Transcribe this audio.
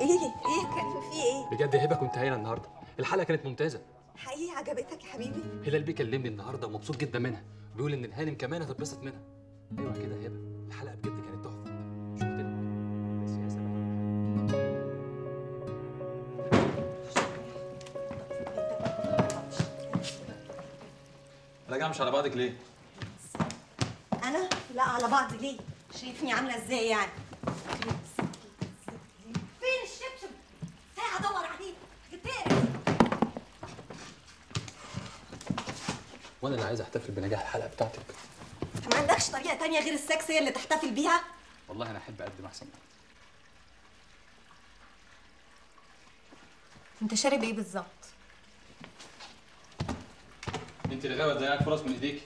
إيه إيه كان في إيه؟ بجد يا هبه كنت هايله النهارده. الحلقة كانت ممتازة. حقيقي عجبتك يا حبيبي؟ هلال بيه كلمني النهارده ومبسوط جدا منها. بيقول إن الهانم كمان هتتبسط منها. أيوه كده يا هبة. الحلقة بجد كانت تحفة. قلت لك بس يا سلام. راجعه مش على بعضك ليه؟ أنا؟ لا على بعض ليه؟ شايفني عاملة إزاي يعني؟ وأنا اللي عايز احتفل بنجاح الحلقة بتاعتك. انت ما عندكش طريقة تانية غير السكس هي اللي تحتفل بيها؟ والله أنا أحب أقدم أحسن أنت شارب إيه بالظبط؟ أنت اللي غاوي تضيعك فرص من إيديك.